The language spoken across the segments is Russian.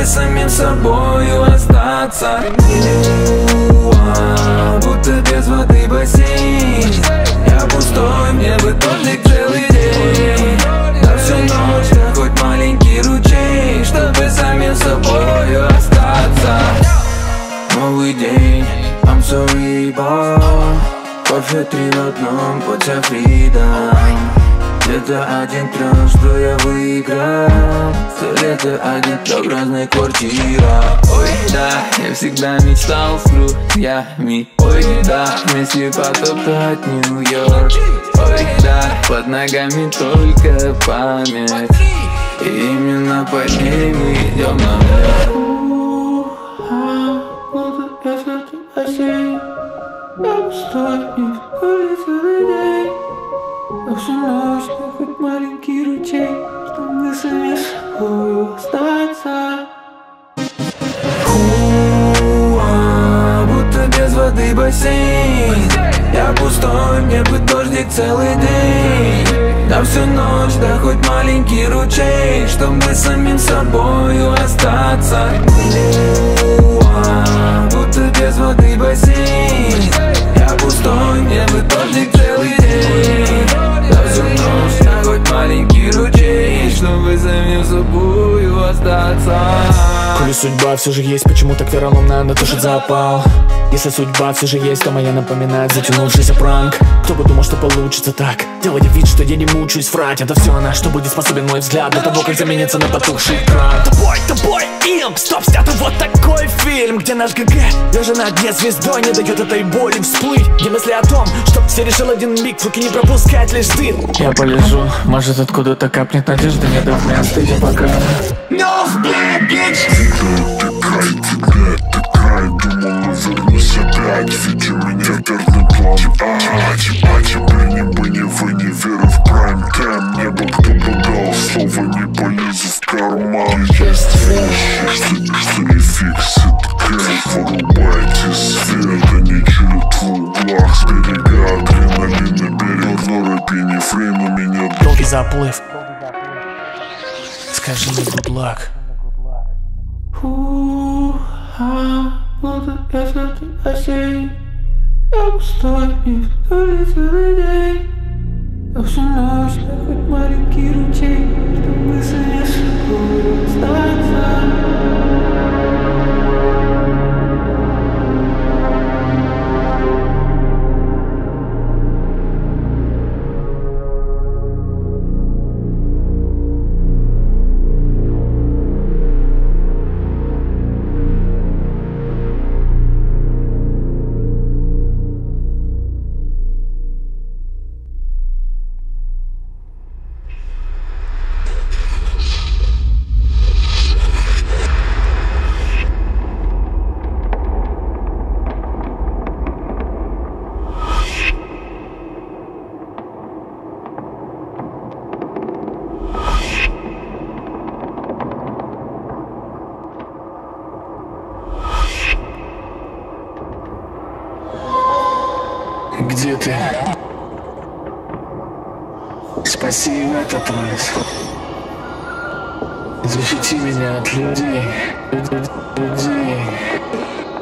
Чтобы самим собою остаться. У-а, Будто без воды бассейн. Я пустой, мне бы дождик целый день. На всю ночь, да хоть маленький ручей Чтобы самим собою остаться. Новый день, I'm sorry, but Кофе три в одном, хотя фридом Это один трёх, что я выиграл. Все лето один трёх, разная квартира Ой, да, я всегда мечтал с друзьями. Ой, да, вместе потоптать Нью-Йорк. Ой, да, под ногами только память. И именно по ней мы идем наверх я пустой, не вдоль целый день А всю ночь на хоть маленький ручей Чтобы сами собой остаться. У-а, Будто без воды бассейн. Я пустой, мне бы дождик целый день. На всю ночь, да хоть маленький ручей Чтобы самим собою остаться. У-а, Будто без воды бассейн. Я пустой, мне бы дождик маленький ручей Чтобы самим собою остаться Коли судьба все же есть, почему так вероломно? Она тушит запал? Если судьба все же есть, то моя напоминает затянувшийся пранк. Кто бы думал, что получится так? Делая вид, что я не мучаюсь врать. Это все на что будет способен мой взгляд До того, как заменится на потухший экран. Тобой, тобой, им, стоп, снято вот такой фильм Где наш ГГ, лежа на дне звездой Не дает этой боли всплыть. Где мысли о том, что все решил один миг В руки не пропускать лишь дым. Я полежу, может откуда-то капнет надежда Не дав мне остыть пока. No, блядь, bitch Ты край, думал, вернусь опять Веди меня верный план А, а теперь ни бы, ни вы, ни веры в прайм-тайм Небо кто бы дал слово, не полезу в карман Есть вещи, что, что не фиксит кайф Вырубайте свет, они чуют в углах С берега адреналина берет, но рэпи не фрейм, у меня Долгий заплыв Скажи мне good luck У-а, будто без воды бассейн Я пустой, не вдоль целый день На всю ночь, да хоть маленький ручей Чтобы самим собой остаться Где ты? Спаси в этот раз. Защити меня от людей. Людей.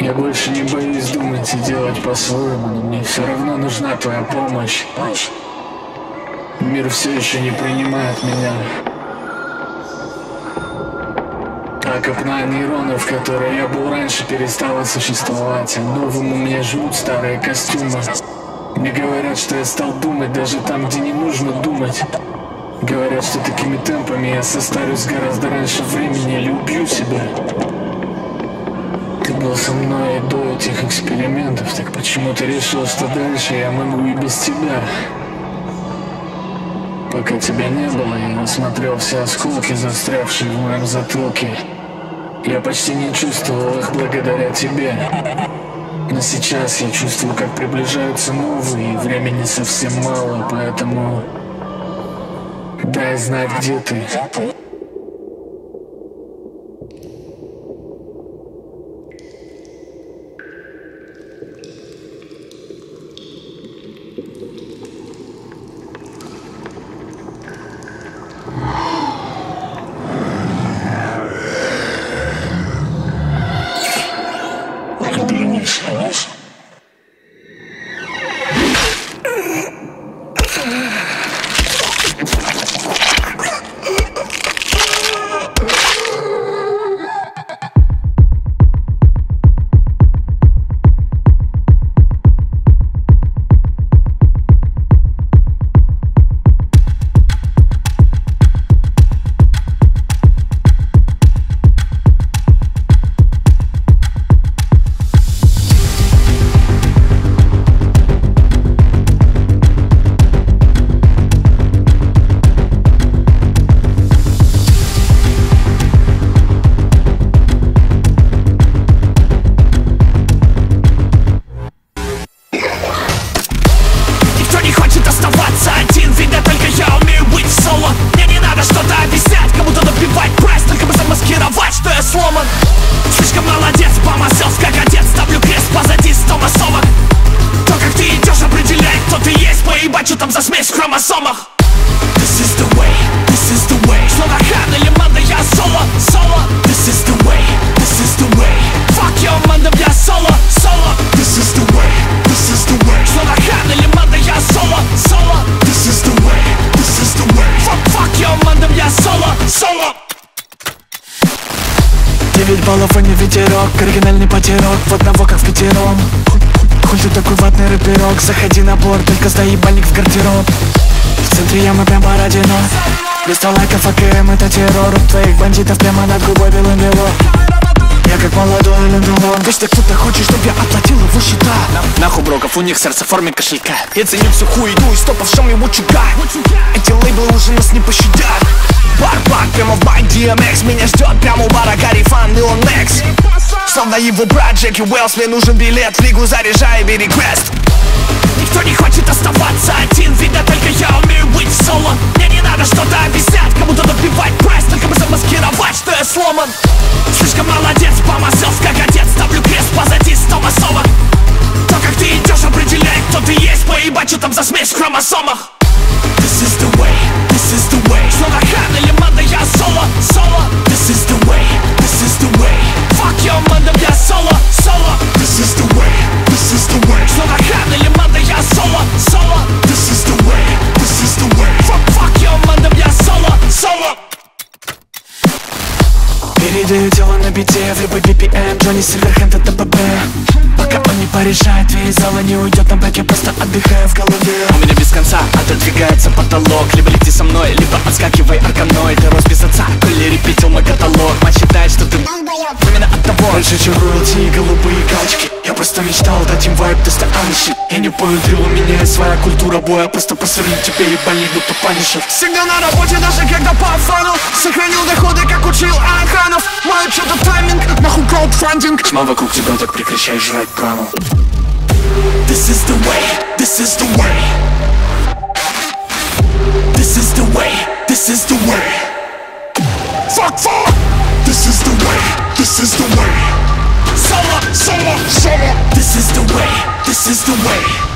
Я больше не боюсь думать и делать по-своему, но мне все равно нужна твоя помощь. Мир все еще не принимает меня. А копна нейронов, в которой я был раньше, перестала существовать. А новым у меня живут старые костюмы. Мне говорят, что я стал думать даже там, где не нужно думать. Говорят, что такими темпами я состарюсь гораздо раньше времени или убью себя. Ты был со мной до этих экспериментов, так почему ты решил, что дальше я могу и без тебя? Пока тебя не было, я осмотрел все осколки, застрявшие в моем затылке. Я почти не чувствовал их благодаря тебе. Но сейчас я чувствую, как приближаются новые, и времени совсем мало, поэтому... Дай знать, где ты. Хромосомах This is the way, this is the way. Снова хан или манда, я соло, соло. This is the way, this is the way. Fuck your манда, я соло, соло. This is the way, this is the way. Снова хан или манда, я соло, соло. This is the way, this is the way. Fuck, fuck your манда, я соло, соло. Девять баллов, а не ветерок. Оригинальный потерок, в одного как в пятером. Хуй ты такой ватный рэперок. Заходи на борт, только сдай ебальник в гардероб В центре ямы прям породено Без лайков АКМ это террор. У твоих бандитов прямо над губой белым бело. Я как молодой Лендулон Вечно кто-то хочет, чтобы я оплатил его счета. Нахуй броков, у них сердце в форме кошелька. Я ценю всю хуйню и стопов, what you got Эти лейблы уже нас не пощадят. Барбак прямо в бак DMX Меня ждет прямо у бара Гарифан и он Словно его брат Джеки Уэллс. Мне нужен билет в лигу, заряжай, бери квест Никто не хочет оставаться один Видно, только я умею быть соло. Мне не надо что-то объяснять Кому-то добивать прайс Только бы замаскировать, что я сломан. Слишком молодец, помазался как отец Ставлю крест позади сто массовок То, как ты идешь, определяет, кто ты есть. Поебать, что там за смесь в хромосомах Бите в любой BPM Джонни Сильверхенд это ПП Пока он не порешает, весь зала не уйдет на бэк Я просто отдыхаю в голове. У меня без конца отодвигается потолок Либо лети со мной, либо отскакивай арканой. Ты рос без отца, коли репетил мой каталог. Мать считает, что ты именно от того. Раньше, чем роялти и голубые галочки Я просто мечтал дать им вайб теста анши Я не понял, дрил у меня есть своя культура боя. Просто посмотри тебе ебальник, будто панишер Всегда на работе, даже когда по фану. Сохранил доходы, как учил Анханов Мой что-то тайминг, нахуй краудфандинг. Тьма вокруг тебя, так прекращай жрать прану This is the way, this is the way. This is the way, this is the way. Fuck, fuck this is the way. Solo, solo, solo This is the way, this is the way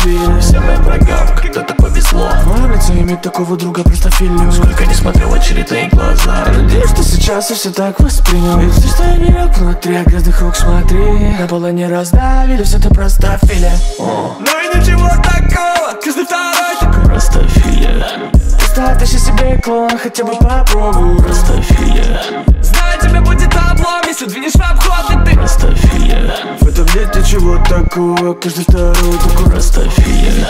в стабиле Всем моим врагам когда-то повезло. Нравится иметь такого друга просто филю. Сколько не смотрел очередные глаза. Надеюсь, что сейчас я все так воспринял. Если что я рак внутри, а грязных рук смотри. На полу не раздавили, все это просто филе Ну и ничего такого, каждый второй такой. Простофилия Тащи себе клон, хотя бы попробуй. Простофилия Знаю, тебе будет облом, если двинешь в обход, и ты. Простофилия В этом нет ничего такого, каждый второй такой.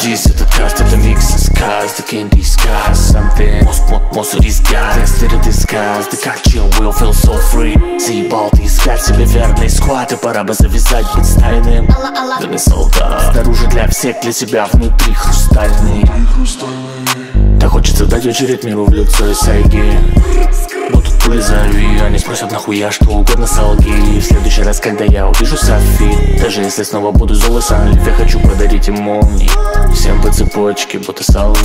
Здесь это каст, это микс из каст The candy skies, something. Most of these guys. Tester disguise The как chill will feel so free. Заебал ты искать себе верный склад И пора бы завязать быть стайным Верный солдат Снаружи для всех, для себя внутри хрустальный. Да хочется дать очередь миру в лицо сайги вызови, они спросят нахуя что угодно солги? И в следующий раз, когда я увижу Софи Даже если снова буду зол и сонлив Я хочу подарить им молнии. Всем по цепочке, будто солнце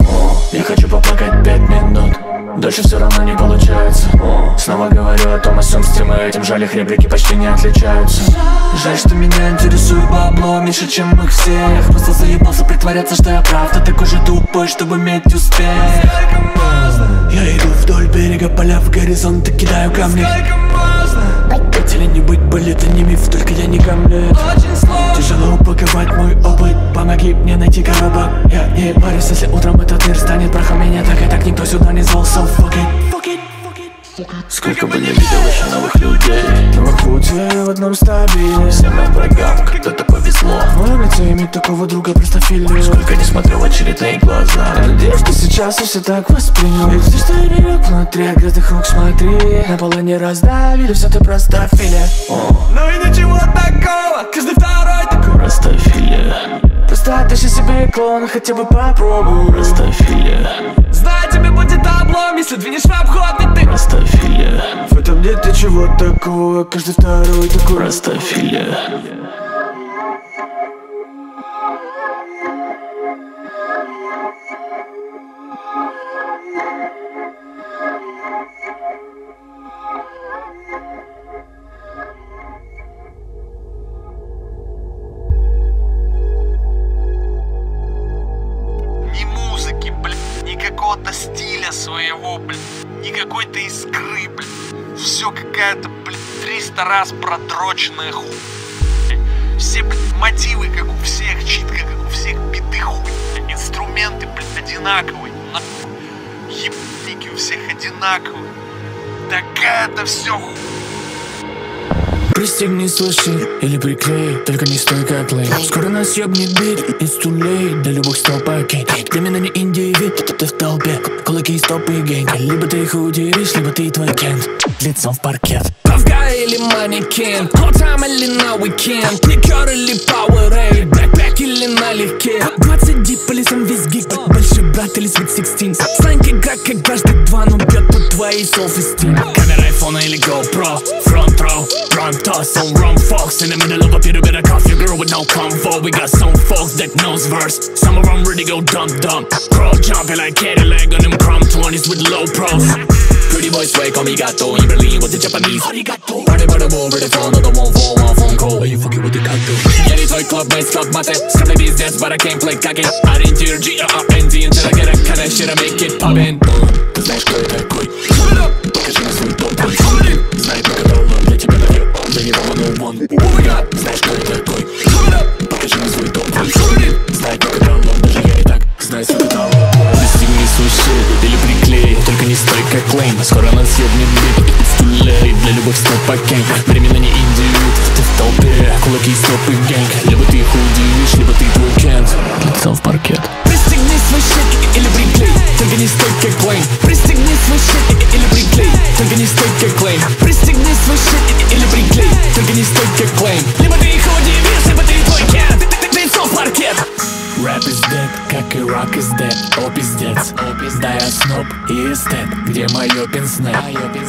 О, Я хочу поплакать пять минут. Дольше все равно не получается. О, Снова говорю о том, о сём с тем и этим. Жаль, их реплики почти не отличаются. Жаль, что меня интересует бабло меньше, чем их всех. Просто заебался притворяться, что я прав Ты такой же тупой, чтобы иметь успех. Я иду вдоль берега, поля в горизонт и кидаю камни. Быть или не быть, миф, только я не гамлет Тяжело упаковать мой опыт, помоги мне найти коробок Я не парюсь, если утром этот мир станет прахом. Меня так и так никто сюда не звал, so fuck it, Сколько бы не видел еще новых людей. Новых путей в одном стабиле Всем моим врагам когда-то повезло. Нравится иметь такого друга простофилю Сколько не смотрел в очередные глаза. Надеюсь, что сейчас все так воспринял. Ведь ты старик внутри, а грязных рук смотри. На полу не раздавили, все ты простофиле Ну и ничего такого, каждый второй такой Простофилия, Просто тащи себе клоун, хотя бы попробуй. Простофилия, Знаю, облом, если двинешь в обход, ведь ты простофилия, В этом нет ничего такого, каждый второй такой. Простофилия 300 раз продроченная хуй. Все, блядь, мотивы, как у всех, читка, как у всех, биты блядь. Инструменты, блядь, одинаковые. нахуй. Ебники у всех одинаковые. Такая-то все хуй. Пристегни щит или приклей Только не стой как лей. Скоро нас ёбнет бит It's too late Для любых стоп окей. Временно не индивид Ты, в толпе Кулаки, стопы, гэнг. Либо ты их удивишь Либо ты твой кент. Лицом в паркет. Павка или манекен time или на уикенд. Ликер или Powerade Бэкпэк или налегке 20 дип по лесам весь гик Большой брат или Sweet 16 Сленг игра как дважды два Но бьет по твоей self-esteem Камера айфона или GoPro front us on wrong folks In the middle of a pit, you better cuff your girl with no comfort. We got some folks that knows verse. Some of them really go dumb-dumb Pro jumping like Cadillac on them crumb 20s with low pros Pretty boy sway, call me gato In Berlin with the Japanese. Arigato. Party by the wall, ready phone, another one for one phone call. Why you fucking with the gato? Yeah, the toy club, nice club, mate Scrappy these dance, but I can't play cocky. I didn't do G-R-R-N-D uh, uh, Until I get a kinda shit, I make it poppin' Cause that's good, that's good. On one Знаешь, кто я такой? Покажи мне свой топ Знай, по каталогу, даже я и так Знаю свой каталог Достигни свой shit или приклей Только не стой как клейм Скоро нас съебнет бит It's too late Для любых стоп окей Временно не индивид Ты в толпе Кулаки, стопы, гэнг Либо ты их удивишь, либо ты твой кент Лицом в паркет Пристегни свой щит или приклей Только не стой как клейм. Пристегни свой щит или приклей. Только не стой как клейм. Пристегни свой щит или приклей. Только не стой как клейм. Либо ты их удивишь, либо ты твой кент Лицом в паркет. Рэп is dead, как и рок is dead. О, пиздец, да я сноб и эстет. Где мое пенсне?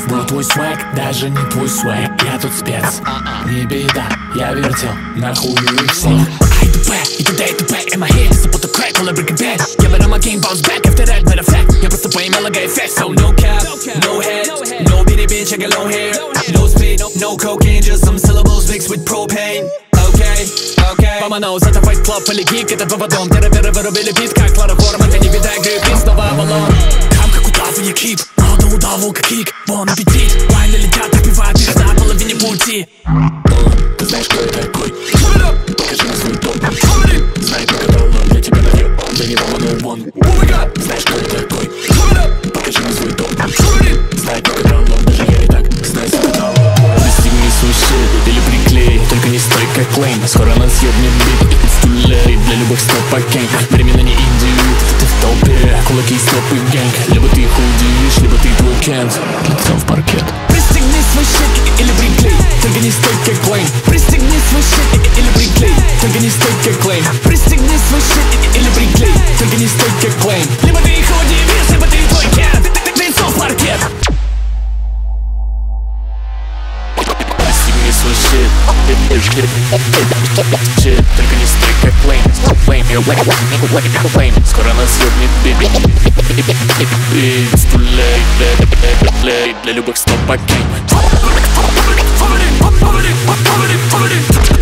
Был твой свэг, даже не твой свэг Я тут спец, не беда Я вертел, нахую их всех I the back, и туда, и туда In my head, it's about to crack, while I break it bad Yeah, but my game bounce back after that Matter of fact, я просто поимел ага эффект So no cap, no head, no bitty bitch, I got long hair No speed, no, no cocaine Just some syllables mixed with propane Okay, okay Поманал за Fight Club или гик Этот поводом Терроверы вырубили бит Как хлороформ Это не беда, гриб И снова Авалон Хам как удав и я кип Молодо удаву как кик Бон аппетит Лайны летят, отбивают их на половине пути Ты знаешь, кто я такой? Покажи мне свой топ Знай, по каталогу Я тебя навьет Для него one on one Знаешь, кто я такой? Покажи мне свой топ Знай, по каталогу Даже я и так свой каталог Достигни shit или приклей Только не стой как клейм Скоро нас съебнет бит late Для любых стоп окей Временно не индивид Ты в толпе Кулаки, стопы, гэнг Либо ты их удивишь, либо ты твой кент Лицом в паркет Пристегни свой щит или приклей Только не стой как клейм свой щит или приклей Только не стой как клейм Пристегни свой щит или приклей Только не стой как клейм Либо ты их удивишь, либо ты твой кент Лицом в паркет. Достигни свой Shit, только не стой как клейм Клейм, я клейм Скоро нас ёбнет бит It's too late Для, для, для, для любых стоп окей Yeah.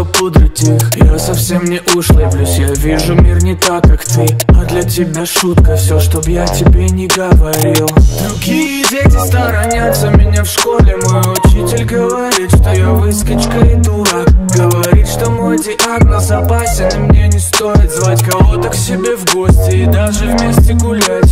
Что пудрить их. Я совсем не ушлый, плюс я вижу мир не так, как ты. А для тебя шутка, все, чтоб я тебе не говорил. Другие дети сторонятся меня в школе. Мой учитель говорит, что я выскочка и дурак. Говорит, что мой диагноз опасен И мне не стоит звать кого-то к себе в гости И даже вместе гулять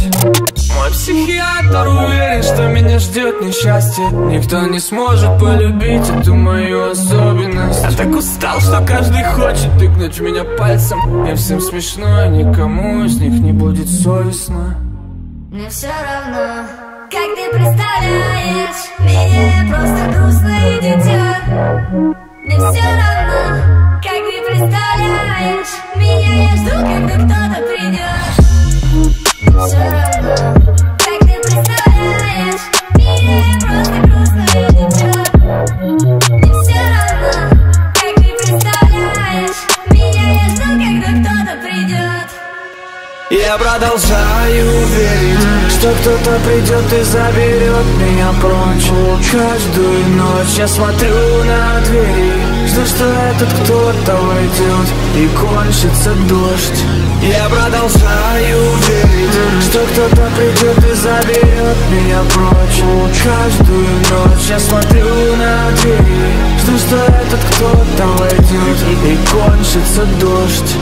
меня ждет несчастье Никто не сможет полюбить эту мою особенность. Я так устал, что каждый хочет тыкнуть меня пальцем. Мне всем смешно, никому из них не будет совестно. Мне все равно, как ты представляешь. Меня я просто грустное дитя Мне все равно, как ты представляешь. Меня я жду, когда кто-то придет все равно, Я продолжаю верить, что кто-то придет и заберет меня прочь. Каждую ночь я смотрю на двери Жду, что этот кто-то войдет и кончится дождь. Я продолжаю верить, что кто-то придет и заберет меня прочь. Каждую ночь я смотрю на двери Жду, что этот кто-то войдет и кончится дождь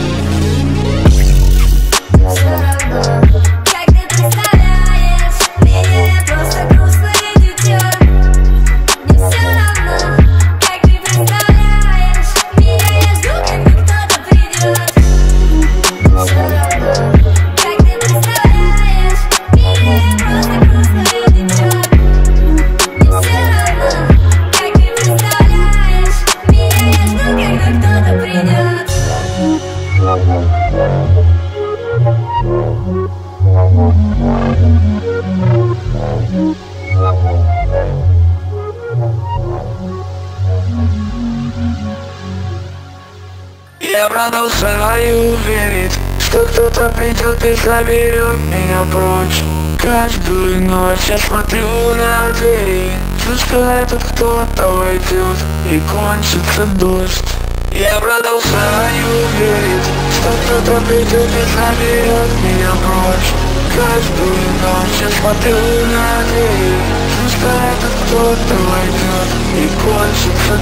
что кто-то придет и заберет меня прочь. Каждую ночь я смотрю на двери. Что этот кто-то войдет и кончится дождь. Я продолжаю верить, что кто-то придет и заберет меня прочь. Каждую ночь я смотрю на Жду, что этот кто-то войдет и кончится